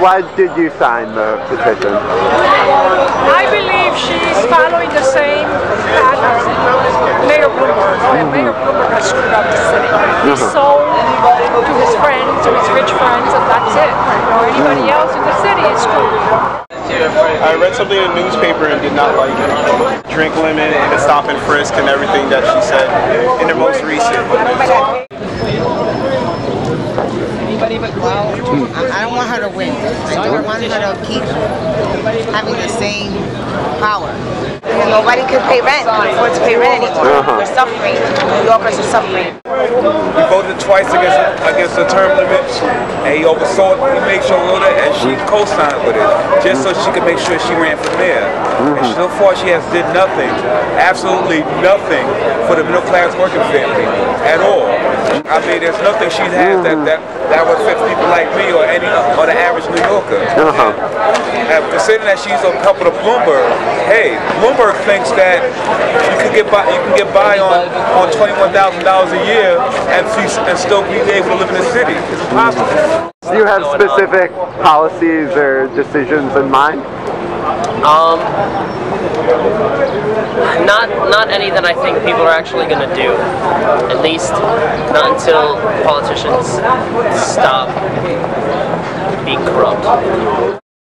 why did you sign the petition? I believe she's following the same path as Mayor Bloomberg. And mm-hmm. Mayor Bloomberg has screwed up the city. He uh-huh. sold to his friends, to his rich friends, and that's it. Or anybody mm. else in the city is screwed. I read something in the newspaper and did not like it. Drink limit and the stop and frisk and everything that she said in the most recent. Anybody but I, I don't want her to win. I don't want her to keep having the same power. Nobody can pay rent, afford to pay rent anymore. Uh-huh. We're suffering. New Yorkers are suffering. We voted twice against against the term limits, and he oversaw it. He made sure wrote it, and she co-signed with it, just so she could make sure she ran for mayor. And so far, she has did nothing, absolutely nothing, for the middle class working family at all. I mean, there's nothing she has that that that would fit people like me or any or the average New Yorker. Uh-huh. And considering that she's a couple of Bloomberg, hey, Bloomberg thinks that you can get by, you can get by on on twenty one thousand dollars a year and see, and still be able to live in the city. It's impossible. Do you have specific policies or decisions in mind? Um, not not any that I think people are actually going to do. At least not until politicians stop being corrupt.